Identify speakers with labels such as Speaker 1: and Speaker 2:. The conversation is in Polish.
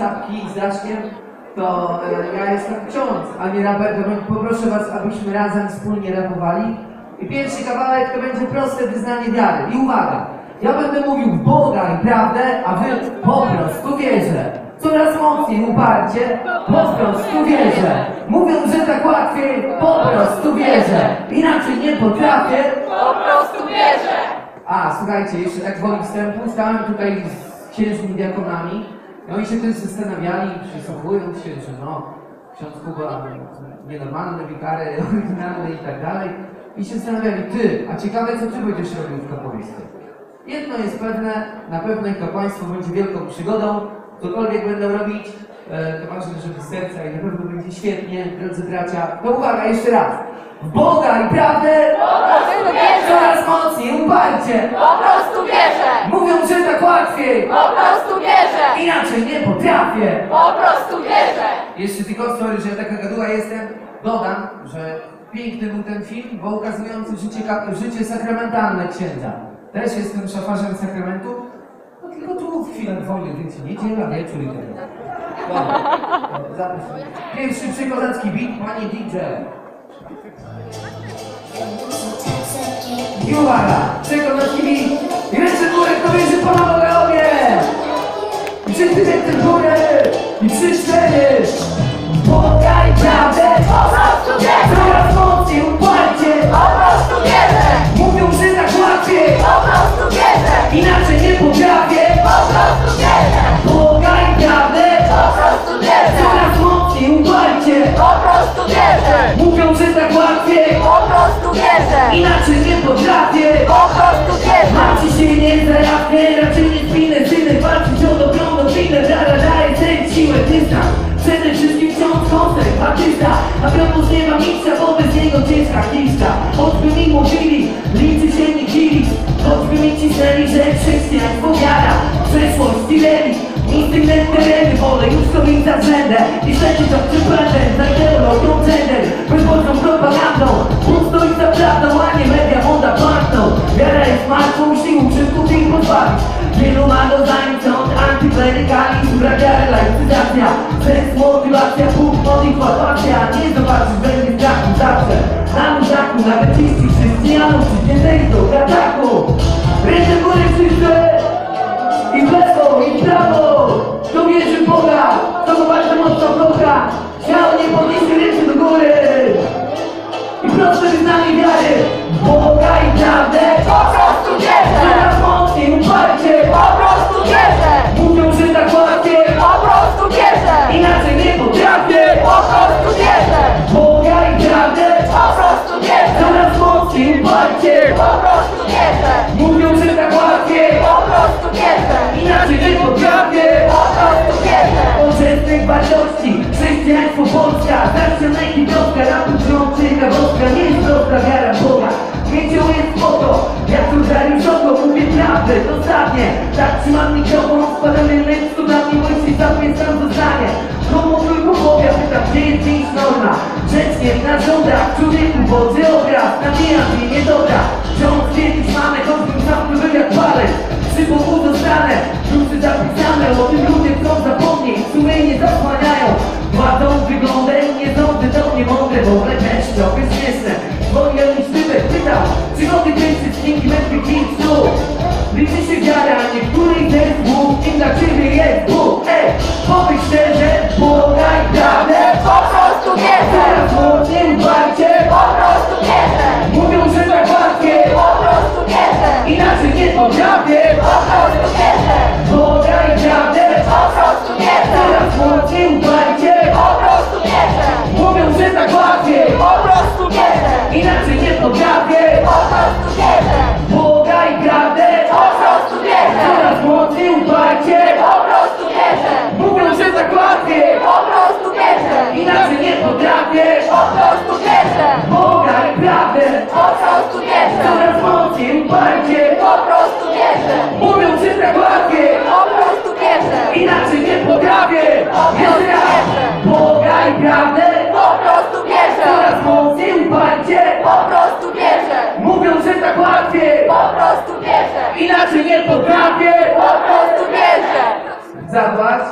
Speaker 1: czapki z daszkiem, to e, ja jestem ksiądz, a nie raper, to poproszę was, abyśmy razem wspólnie rapowali. I pierwszy kawałek to będzie proste wyznanie wiary. I uwaga, ja będę mówił Boga i prawdę, a wy po prostu wierzę. Coraz mocniej, uparcie, po prostu wierzę. Mówią, że tak łatwiej, po prostu wierzę. Inaczej nie potrafię,
Speaker 2: Po prostu wierzę!
Speaker 1: a, słuchajcie, jeszcze tak woli wstępu, stałem tutaj z księżmi diakonami, no i się też zastanawiali, przysłuchując się, że no, ksiądz Kuba nienormalne wikary, oryginalne i tak dalej. I się zastanawiali, ty, a ciekawe co ty będziesz robił w kapłaństwie. Jedno jest pewne, na pewno ich kapłaństwo będzie wielką przygodą, cokolwiek będą robić, e, to ważne, żeby serca i na pewno będzie świetnie, drodzy bracia. No uwaga, jeszcze raz. W Boga i prawdę
Speaker 2: Po prostu wierzę!
Speaker 1: coraz mocniej, uparcie.
Speaker 2: Po prostu wierzę!
Speaker 1: Mówią, że tak łatwiej,
Speaker 2: Po prostu wierzę!
Speaker 1: Inaczej nie potrafię.
Speaker 2: Po prostu wierzę!
Speaker 1: Jeszcze tylko, sorry, że ja taka gaduła jestem, dodam, że piękny był ten film, bo ukazujący życie, życie sakramentalne księdza. Też jestem szafarzem sakramentu, no tylko tu chwilę wolny, więc niedziela, wieczór i dalej. Dobra, zapraszam. Pierwszy przykozacki beat, panie DJ. I uwaga, przykozacki ci się nie zajawkę, raczej nie spinę Synek walczyć o dobrą nowinę Dara daje sens, siłę, dystans Przede wszystkim ksiądz koncept, artysta A propos nie ma miejsca, bo bez niego ciężka kiszka Choćby mi mówili, liczy się nie dzieli Choćby mi cisnęli, że chrześcijaństwo wiara Przeszłość i religii Instynkt tereny, wolę już kobieta rzędę I śledzi to przypędę, za ideologią gender Bezbożną propagandą, pusto i za prawdą A nie media, moda, płatną Wiara jest martwą pozbawić Wielu ma do zanim antyklerykalizm Brak wiary, laicyzacja Sens, motywacja, modlitwa, pasja Nie zobaczysz, będzie strachu zawsze. Na luzaku, nawet jeśli chrześcijanów Przyjdziemy do
Speaker 2: wierzę!
Speaker 1: Inaczej nie potrafię!
Speaker 2: Po prostu wierzę!
Speaker 1: Poczęstych wartości, chrześcijaństwo Polska Zawsze najkibiotka, rapu trączyka boska Nie jest prosta wiara Boga. Miecią jest spoko, jak tu wysoko Mówię prawdę, dosadnie Tak trzymam mikrofon, składam rynek Cudami. Myśli, zapędzam zostanie. Komu tylko powiem, pytam, gdzie jest dziś norma. Grzecznie na rządach, człowieku Boży obraz. Nabijam Boga i prawdę
Speaker 2: Po prostu wierzę!
Speaker 1: Coraz mocniej uparcie
Speaker 2: Po prostu wierzę!
Speaker 1: Mówią, że tak łatwiej
Speaker 2: Po prostu wierzę!
Speaker 1: Inaczej nie potrafię
Speaker 2: Po prostu wierzę!
Speaker 1: Zapłać